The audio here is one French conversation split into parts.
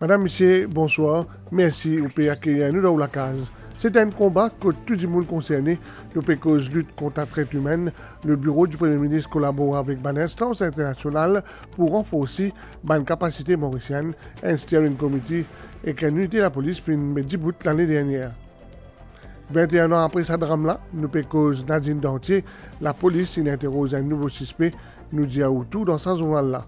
Madame, Monsieur, bonsoir. Merci au pays accueillir nous dans la case. C'est un combat que tout le monde concerné, le cause lutte contre la traite humaine. Le bureau du Premier ministre collabore avec une instance internationale pour renforcer la capacité mauricienne, un steering committee et qu'une unité de la police puis une bout l'année dernière. 21 ans après ce drame-là, nous cause Nadine Dantier, la police interroge un nouveau suspect, nous dit à tout dans sa journal-là.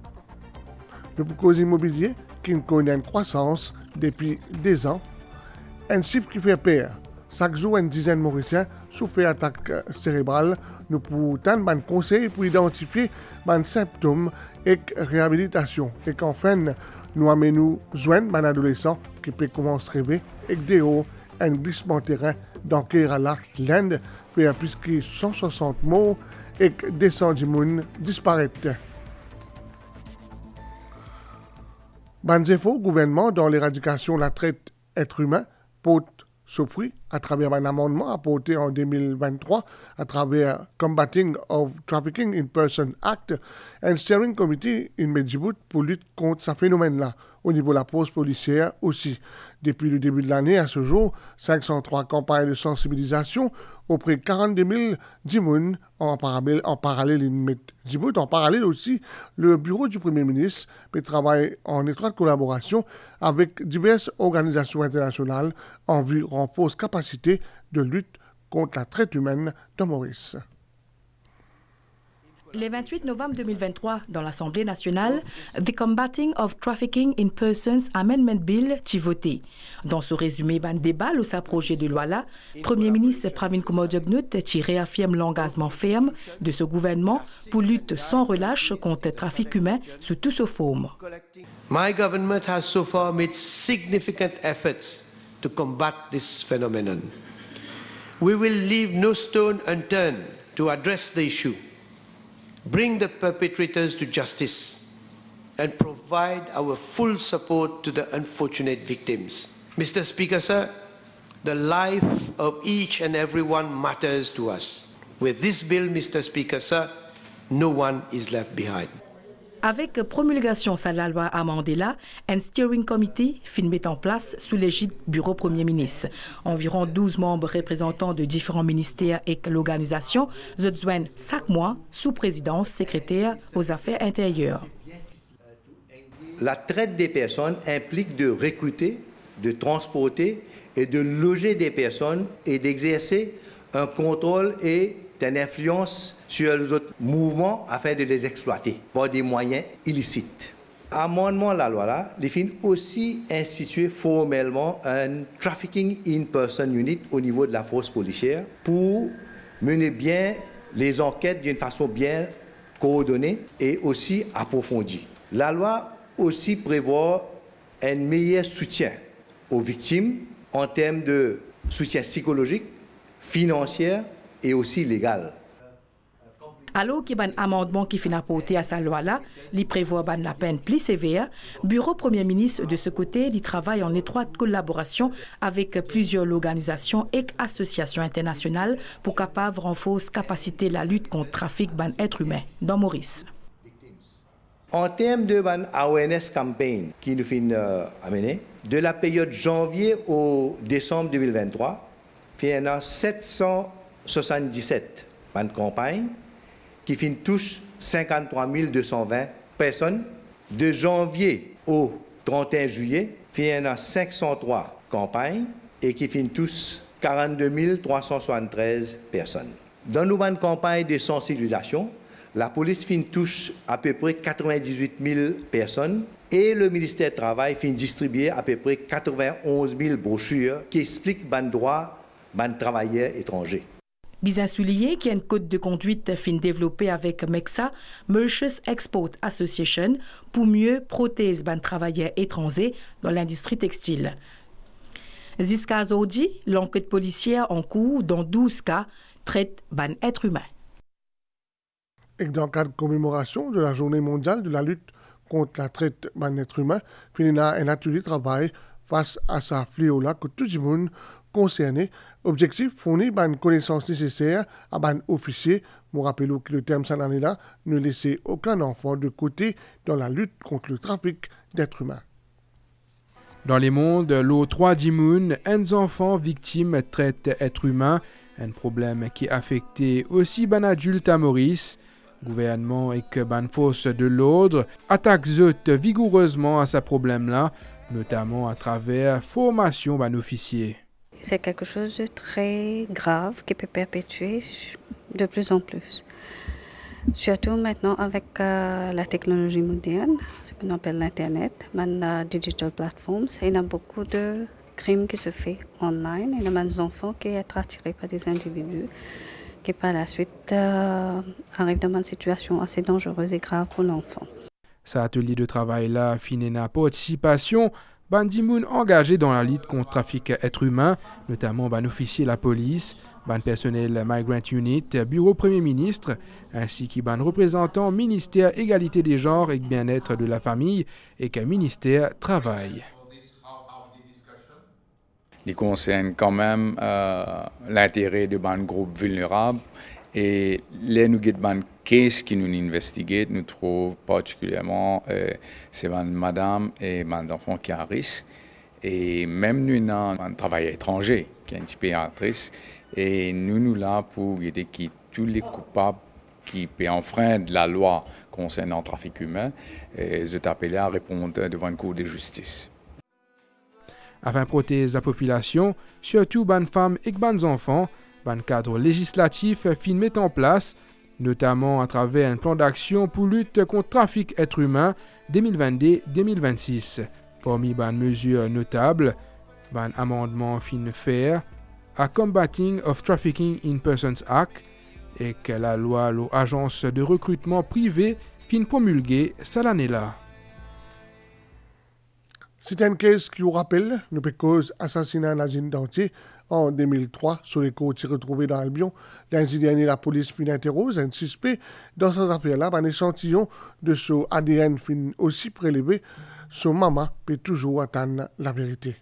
Le cause immobilier, qui connaît une croissance depuis des ans. Un chiffre qui fait peur. Chaque jour, une dizaine de Mauriciens souffrent d'attaque cérébrale. Nous pouvons donner un conseil pour identifier les symptômes et réhabilitation. Et qu'enfin, nous amenons joindre un adolescent qui peut commencer à rêver et des un glissement de terrain dans Kerala, l'Inde, fait plus que 160 morts et des cent disparaissent. Banzefo, gouvernement dans l'éradication de la traite être humain, porte ce prix à travers un amendement apporté en 2023 à travers Combating of Trafficking in Person Act, un steering committee in Medjibout pour lutter contre ce phénomène-là, au niveau de la pause policière aussi. Depuis le début de l'année à ce jour, 503 campagnes de sensibilisation auprès de 42 000 Djimoun en parallèle, en parallèle, en parallèle aussi, le bureau du Premier ministre travaille en étroite collaboration avec diverses organisations internationales en vue de renforcer capacité de lutte contre la traite humaine de Maurice. Le 28 novembre 2023, dans l'Assemblée nationale, The Combating of Trafficking in Persons Amendment Bill t'y voté. Dans ce résumé ban débat, le projet de loi-là, Premier ministre Pravin Kumar t'y réaffirme l'engagement ferme de ce gouvernement pour lutter sans relâche contre le trafic humain sous toutes ses formes. My government has so far made significant efforts to combat this phenomenon. We will leave no stone unturned to address the issue. Bring the perpetrators to justice, and provide our full support to the unfortunate victims. Mr. Speaker, sir, the life of each and every one matters to us. With this bill, Mr. Speaker, sir, no one is left behind. Avec promulgation de la loi Amandela, un steering committee fin met en place sous l'égide Bureau Premier ministre. Environ 12 membres représentants de différents ministères et l'organisation se joignent chaque mois sous présidence secrétaire aux affaires intérieures. La traite des personnes implique de recruter, de transporter et de loger des personnes et d'exercer un contrôle et une influence sur les autres mouvements afin de les exploiter par des moyens illicites. Amendement à la loi là, les fins aussi instituer formellement un trafficking in person unit au niveau de la force policière pour mener bien les enquêtes d'une façon bien coordonnée et aussi approfondie. La loi aussi prévoit un meilleur soutien aux victimes en termes de soutien psychologique, financier et aussi légal. Alors qu'il y a un amendement qui finit apporté à sa loi-là, il prévoit la peine plus sévère. Bureau Premier ministre, de ce côté, il travaille en étroite collaboration avec plusieurs organisations et associations internationales pour capable renforcer capacité la lutte contre le trafic d'êtres humains dans Maurice. En termes de ban awareness campaign qui nous finit euh, amener, de la période janvier au décembre 2023, il y en a 700 77 ban campagne qui fin touche 53 220 personnes. De janvier au 31 juillet, en a 503 campagnes et qui fin tous 42 373 personnes. Dans nos campagnes de sensibilisation, la police fin touche à peu près 98 000 personnes et le ministère du Travail fin distribuer à peu près 91 000 brochures qui expliquent ban droit ban travailleurs étrangers. Qu'il y a une code de conduite fin développée avec MEXA, Merchants Export Association, pour mieux protéger les travailleurs étrangers dans l'industrie textile. Ziska Zodi, l'enquête policière en cours dans 12 cas traite ban être humain. Et dans le cadre de commémoration de la journée mondiale de la lutte contre la traite ban être humain, finira un atelier de travail face à sa fléau-là que tout le monde concerné. Objectif, fournir une connaissance nécessaire à un officier. Je rappelle que le terme là, ne laisser aucun enfant de côté dans la lutte contre le trafic d'êtres humains. Dans les mondes, l'eau 3 d'Imoun, un enfant victime traite être humain, un problème qui affecté aussi ban adulte à Maurice. Gouvernement et que ban force de l'ordre attaquent vigoureusement à ce problème-là, notamment à travers formation ban officiers. C'est quelque chose de très grave qui peut perpétuer de plus en plus. Surtout maintenant avec euh, la technologie moderne, ce qu'on appelle l'Internet, les digital platforms, il y a beaucoup de crimes qui se font online il y a des enfants qui sont attirés par des individus qui par la suite euh, arrivent dans une situation assez dangereuse et grave pour l'enfant. Cet atelier de travail-là finit la participation Bandimoun engagé dans la lutte contre le trafic d'êtres humains, notamment ban officier la police, ban personnel Migrant Unit, bureau Premier ministre, ainsi que ban représentant ministère égalité des genres et bien-être de la famille et qu'un ministère travail. Il concerne quand même euh, l'intérêt de ban groupes vulnérables et les nous qu'est-ce qui nous investigue, nous trouvons particulièrement euh, c'est madame et mes enfants qui ont risque. Et même nous, avons un travail étranger qui est une psychiatrice. Et nous, nous là pour aider qui, tous les coupables qui peuvent enfreindre la loi concernant le trafic humain, et je t'appelle à répondre devant une cour de justice. Afin de protéger la population, surtout les femmes et les enfants, un cadre législatif fin met en place, notamment à travers un plan d'action pour lutte contre le trafic être humain 2022-2026. Parmi les mesures notables, un amendement fin faire à Combating of Trafficking in Persons Act et que la loi l'agence de recrutement privé fin promulguée cette année-là. C'est un cas qui vous rappelle, nous cause assassinat nazine d'entier en 2003 sur les côtes retrouvées dans Albion. Lundi dernier, la police fin interrose un suspect dans cette affaire-là. Un échantillon de son ADN fin aussi prélevé. Son maman peut toujours attendre la vérité.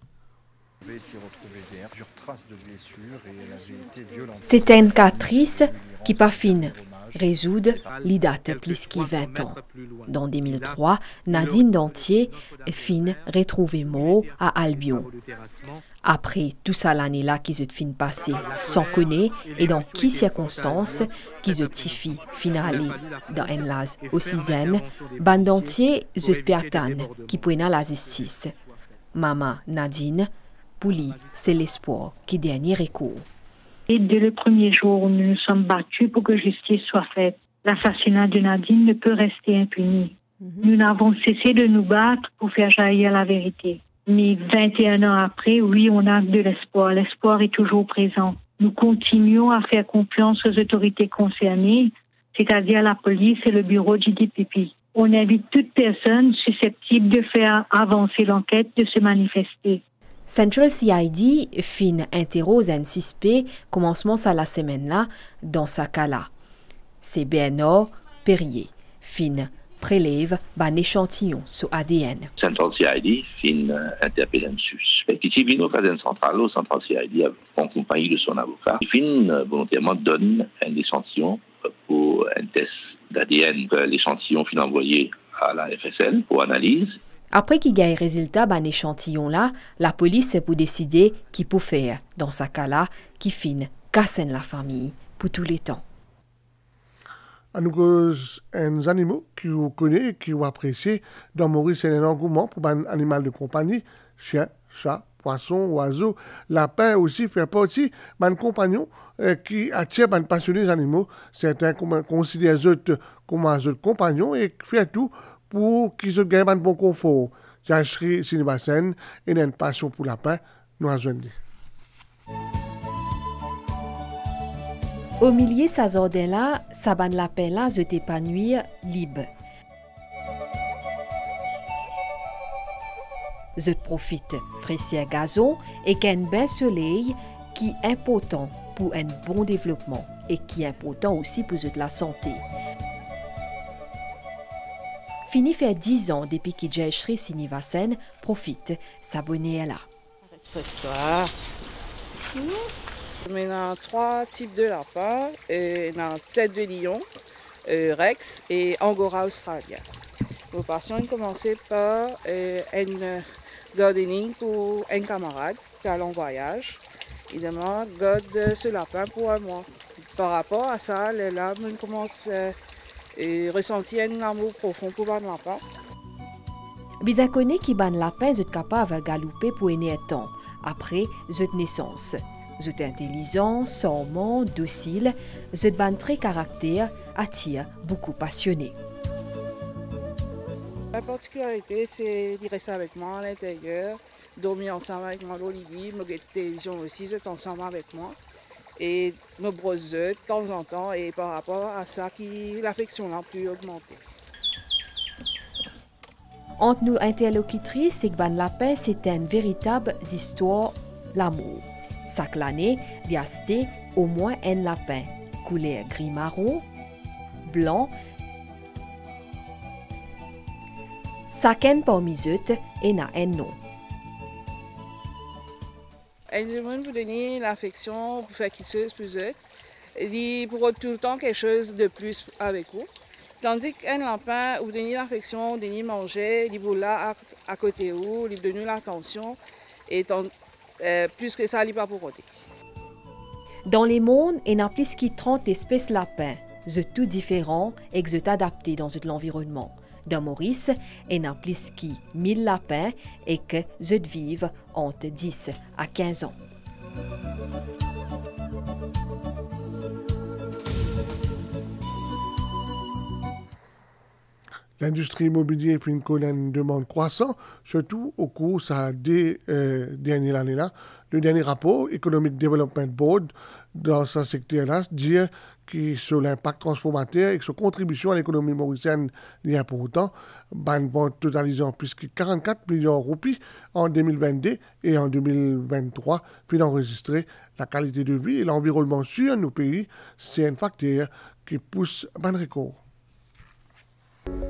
C'est une cas triste qui pas fine résoudre les dates plus que 20 ans. Dans 2003, Nadine Dentier fin retrouvé mort à Albion. Après tout ça l'année-là qui se fin passé sans connaître et dans quelles circonstances qui se tifi finale dans un las aussi zen, bande entier se pertan qui poina la justice. Maman Nadine, pour lui, c'est l'espoir qui dernier recours. Et dès le premier jour, nous nous sommes battus pour que justice soit faite. L'assassinat de Nadine ne peut rester impuni. Mhm. Nous n'avons cessé de nous battre pour faire jaillir la vérité. Mais 21 ans après, oui, on a de l'espoir. L'espoir est toujours présent. Nous continuons à faire confiance aux autorités concernées, c'est-à-dire la police et le bureau du DPP. On invite toute personne susceptible de faire avancer l'enquête de se manifester. Central CID fin interrose un 6P commencement à la semaine-là dans sa cas-là. C'est BNO Perrier fin prélève un échantillon sur ADN. Central CID fin interpelle un suspect qui vient au cas d'un central, au Central CID en compagnie de son avocat. Il fin volontairement donne un échantillon pour un test d'ADN. L'échantillon fin envoyé à la FSL pour analyse. Après qu'il gagne résultat d'un échantillon là, la police est pour décider qui peut faire, dans ce cas-là, qui fine, cassenne la famille pour tous les temps. À nous, un animaux que vous connaissez, que vous appréciez, dans Maurice, c'est un engouement pour un animal de compagnie, chien, chat, poisson, oiseau, lapin aussi fait partie d'un compagnon euh, qui attire un passionné des animaux. Certains considèrent eux comme un compagnon et fait tout pour qu'ils gagnent un bon confort. Jacherie Sinibasen et une passion pour la paix, nous Au milieu de sa là, Saban Lapin là se épanouir libre. Je profite fraîcheur gazon et qu'un bain soleil qui est important pour un bon développement et qui est important aussi pour la santé. Fini fait 10 ans depuis que Jayashri Sinivasen profite s'abonner à la. On a trois types de lapins. On a tête de lion, euh, Rex et Angora australien. Nos patients ont commencé par euh, un gardening pour un camarade qui est en voyage. Il demande garde ce lapin pour un mois. Par rapport à ça, les lames commencent à ressentir un amour profond pour le lapin. Connaît qui ban lapin est capable de galoper pour un temps après cette naissance. Zut intelligent, charmant, docile, zut ban très caractère attire beaucoup passionné. La particularité, c'est de rester avec moi à l'intérieur, dormir ensemble avec moi l'Olivier, me regarder télévision aussi, zut ensemble avec moi. Et me brosse de temps en temps, et par rapport à ça, l'affection n'a plus augmenté. Entre nous interlocutrices et Ban Lapin, c'est une véritable histoire l'amour. Chaque année, il y a au moins un lapin, couleur gris marron, blanc. Chacun parmi eux et a un nom. Un monde pour donner l'affection, pour faire chose plus eux. Il pour tout le temps quelque chose de plus avec vous. Tandis qu'un lapin, vous donnez l'affection, vous donnez manger, il vous là à, côté de vous, il donne l'attention. Et euh, plus que ça, il pas pour Dans les mondes, il y a plus de 30 espèces lapins, tout différents et adaptés dans l'environnement. Dans Maurice, il y a plus de 1000 lapins et que vivent entre 10 à 15 ans. L'industrie immobilière puis une demande croissante, surtout au cours ça des euh, dernières années-là. Le dernier rapport Economic Development Board dans ce secteur-là dit que sur l'impact transformateur et que sur contribution à l'économie mauricienne il y a pour autant, une vente totalisant plus que 44 millions de roupies en 2022 et en 2023, puis d'enregistrer la qualité de vie et l'environnement sur nos pays, c'est un facteur qui pousse un record.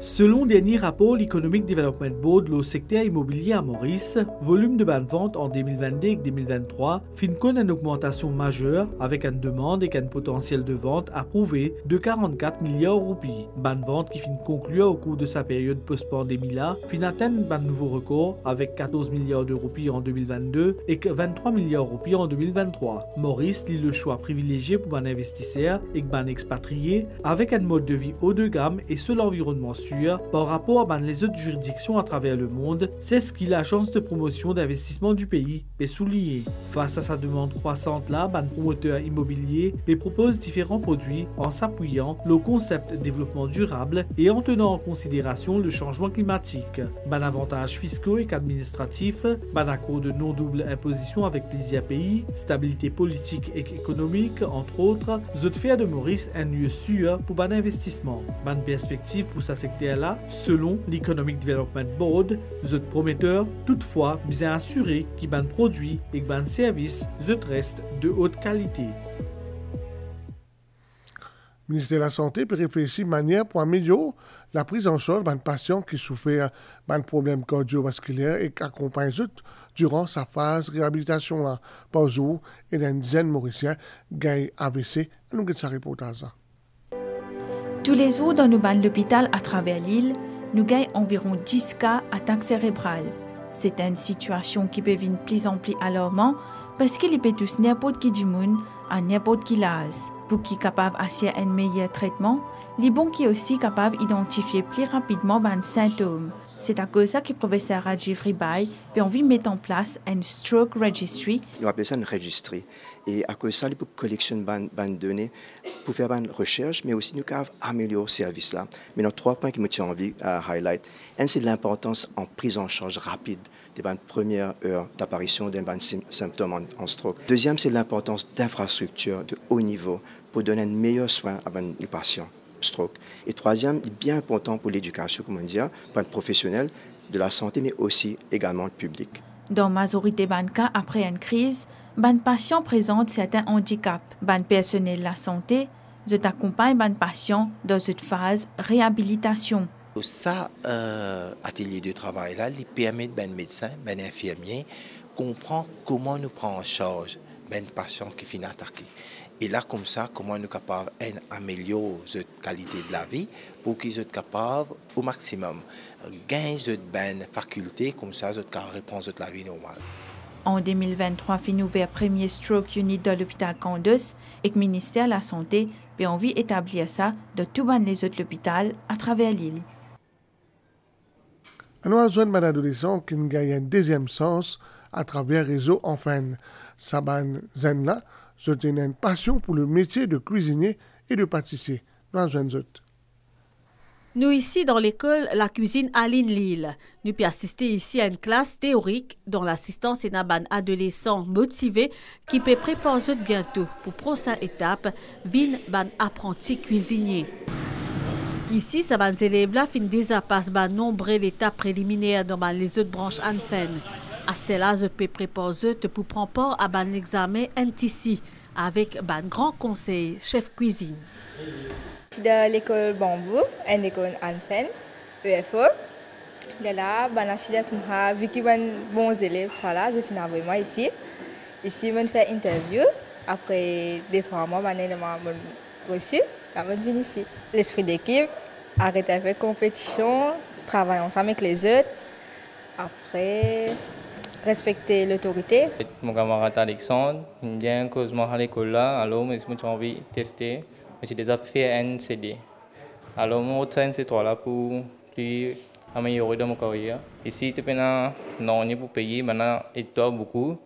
Selon dernier rapport l'Economic Development Board, le secteur immobilier à Maurice, volume de bandes vente en 2022 et 2023 fin une augmentation majeure avec une demande et un potentiel de vente approuvé de 44 milliards de roupies. Bandes vente qui fin conclure au cours de sa période post-pandémie là, fin atteindre un nouveau record avec 14 milliards de roupies en 2022 et 23 milliards de roupies en 2023. Maurice lit le choix privilégié pour un investisseur et un expatrié avec un mode de vie haut de gamme et seul environnement sûr par rapport à les autres juridictions à travers le monde, c'est ce qui l'agence de promotion d'investissement du pays peut souligner. Face à sa demande croissante là, ban promoteur immobilier propose différents produits en s'appuyant le concept développement durable et en tenant en considération le changement climatique. Ban avantages fiscaux et administratifs, ban accord de non-double imposition avec plaisir pays, stabilité politique et économique entre autres, zot fait de Maurice un lieu sûr pour ban investissement. Ban perspective pour sa secteur-là, selon l'Economic Development Board, the prometteur, toutefois, bien assuré qu'il ban produits et ban services the reste de haute qualité. Le ministre de la Santé peut réfléchir de manière pour améliorer la prise en charge d'un patient qui souffre d'un problème cardiovasculaire et qui accompagne durant sa phase de réhabilitation par jour et d'une dizaine mauricien gagne AVC. Nous avons sa reportage. Tous les jours, dans nos bandes l'hôpital à travers l'île, nous gagnons environ 10 cas d'attaque cérébrale. C'est une situation qui venir de plus en plus alarmante parce qu'il peut tous n'importe qui du monde à n'importe qui l'âge. Pour qui capable d'assurer un meilleur traitement, les bons qui aussi capable d'identifier plus rapidement les symptômes. C'est à cause de ça que le professeur Rajiv Ribay peut envie de mettre en place un stroke registry. On appelle ça une registry. Et à cause de ça, il peut collectionner des données pour faire des recherches, mais aussi nous améliorer ce service-là. Mais a trois points qui me tiennent envie à highlight. Un, c'est l'importance en prise en charge rapide des premières heures d'apparition d'un symptôme en, stroke. Deuxième, c'est l'importance d'infrastructures de haut niveau pour donner un meilleur soin à nos patients stroke. Et troisième, bien important pour l'éducation, comme on dit, pour un professionnel de la santé, mais aussi également le public. Dans la majorité des cas, après une crise, les patients présentent certains handicaps. Les personnels de la santé, je t'accompagne les patients dans cette phase réhabilitation. Ça, euh, atelier de travail là, il permet aux médecins, aux infirmiers, comprendre comment nous prendre en charge les patients qui finissent attaqués. Et là, comme ça, comment nous sommes capables d'améliorer la qualité de la vie pour qu'ils soient capables au maximum gagner une faculté, comme ça, ils répondre à la vie normale. En 2023, fin ouvert premier stroke unit dans l'hôpital Candos et le ministère de la Santé a envie d'établir ça de tout les autres hôpitaux à travers l'île. On a besoin d'un adolescent qui gagne un deuxième sens à travers le réseau Enfin. Saban Zenla, je tenais une passion pour le métier de cuisinier et de pâtissier. Nous ici dans l'école La Cuisine Aline Lille. Nous pouvons assister ici à une classe théorique dont l'assistance est un adolescent motivé qui peut préparer bientôt pour prochaine étape, vin ban apprenti cuisinier. Ici, ça les élèves là fin déjà ban nombre d'étapes préliminaires dans les autres branches ANFEN. Là, je peux préparer pour prendre part à ban examen NTC avec ban grand conseil chef cuisine. Je de l'école Bambou, une école Anfen, EFO. Là, là, ben, je y a bons élèves, là, je suis vraiment ici. Ici, je fais interview. Après deux, trois mois, je suis reçu. Là, je viens ici. L'esprit d'équipe, arrêter avec compétition, travailler ensemble avec les autres. Après, respecter l'autorité. Mon camarade Alexandre, vient cause moi à l'école là, alors moi j'ai envie de tester? J'ai déjà fait un CD. Alors mon autre c'est là pour plus améliorer dans mon carrière. Ici tu peux non pour payer, maintenant et toi beaucoup.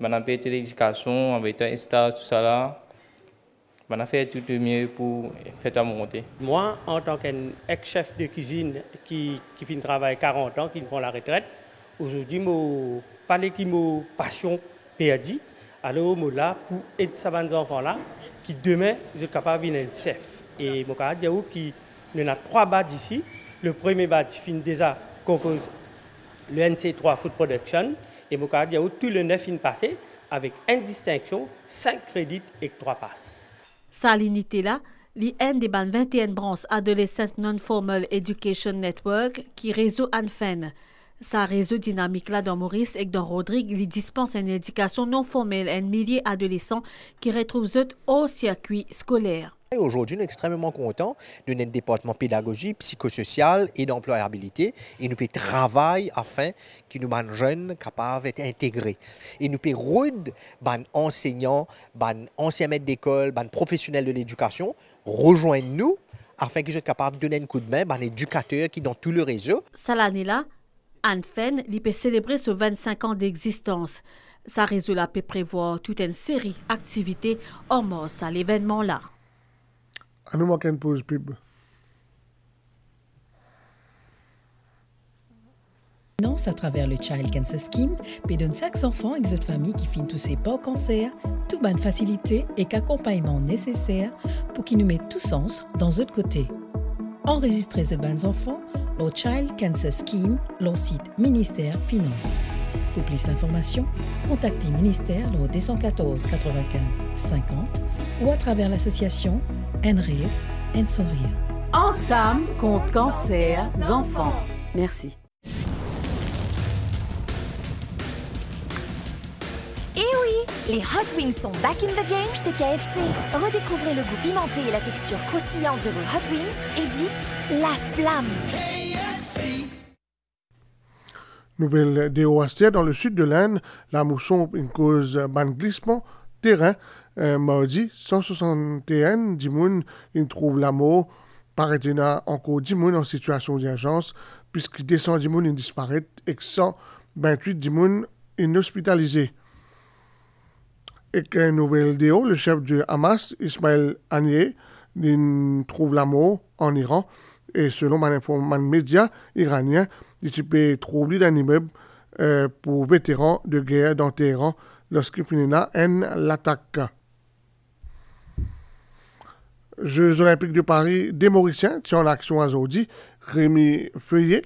Maintenant payer l'éducation avec toi stage tout ça là. Maintenant fait tout le mieux pour faire ta montée. Moi en tant qu'ex-chef de cuisine qui qui fait un travail 40 ans, qui prend la retraite. Aujourd'hui, je parle de mon passion perdue. Alors, je là pour aider ces enfants-là qui demain sont capables de venir chef. Et je dire qu'il y a trois badges ici. Le premier badge finit déjà compose le NC3 Food Production. Et je vais dire tout le neuf finit passé avec une distinction, 5 crédits et 3 passes. Salinité là, l'IN des 21 branches Adolescent Non-Formal Education Network qui réseau ANFEN. Sa réseau dynamique là dans Maurice et dans Rodrigue, il dispense une éducation non formelle à un millier d'adolescents qui retrouvent au circuit scolaire. Aujourd'hui, nous sommes extrêmement contents de notre département pédagogie, psychosocial et d'employabilité et nous pouvons travailler afin que nos jeunes capables d'être intégrés. Et nous pouvons rendre les enseignants, les anciens maîtres d'école, les professionnels de l'éducation rejoindre nous afin qu'ils soient capables de donner un coup de main aux éducateurs qui sont dans tout le réseau. Ça l'année Fenn peut célébrer ses 25 ans d'existence. Sa réseau peut prévoir toute une série d'activités hors à l'événement-là. À nous manquer une pause pub. à travers le Child Cancer Scheme peut donner chaque enfant et autres familles qui finissent tous ses pas au cancer, toute bonne facilité et qu'accompagnement nécessaire pour qu'ils nous mettent tous sens dans l'autre côté. Enregistrez ce bonnes enfants au Child Cancer Scheme, le site Ministère Finance. Pour plus d'informations, contactez Ministère au 214 95 50 ou à travers l'association NRIV e Sourire. Ensemble contre cancer enfants. Merci. Eh oui, les Hot Wings sont back in the game chez KFC. Redécouvrez le goût pimenté et la texture croustillante de vos Hot Wings et dites la flamme. Nouvelle déoastia dans le sud de l'Inde, la mousson cause ban glissement terrain. Euh, mardi, 161 dimoun, il trouve la mort. Paraît encore dimoun en situation d'urgence, puisqu'il descend dimoun, il disparaît, et 128 dimoun, il hospitalisé. Et qu'un nouvelle déo, le chef du Hamas, Ismaël Haniyeh, trouve la mort en Iran. Et selon un média iranien, il peut trouver d'un immeuble euh, pour vétérans de guerre dans Téhéran lorsqu'il finit en l'attaque. Jeux olympiques de Paris des Mauriciens, en action à Zodi, Rémi Feuillet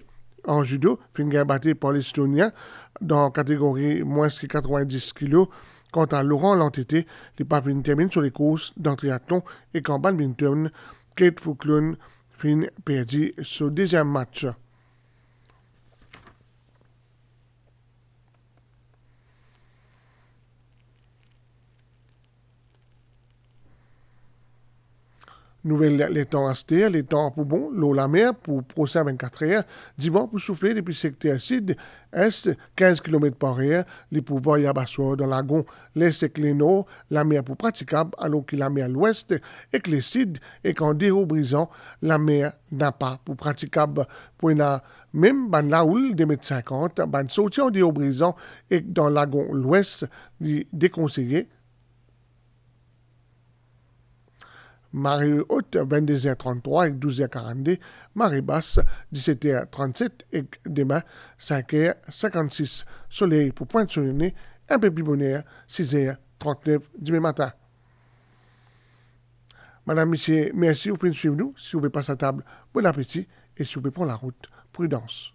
en judo, puis battu par l'Estonien dans la catégorie moins de 90 kg. Quant à Laurent Lantité, les papines terminent sur les courses dans triathlon et qu'en badminton, Kate Foucloun fin perdu ce deuxième match. Nouvelle les temps austères, les temps pour bon, l'eau la mer pour procès 24 heures, dimanche pour souffler depuis secteur sud, est 15 km par heure, les pour boire dans lagon, l'est et nord, la mer pour praticable, alors que la mer à l'ouest et que le sud, et qu'en déro brisant, la mer n'a pas pour praticable. Pour même ban la houle mètres 50, ban sauté en déro brisant, et dans lagon l'ouest, déconseillé Marie haute 22h33 et 12h42, Marie basse 17h37 et demain 5h56. Soleil pour pointe sur le nez, un peu plus bonheur 6h39 demain matin. Madame, Monsieur, merci, vous pouvez nous suivre. Si vous voulez passer à table, bon appétit et si vous pouvez prendre la route, prudence.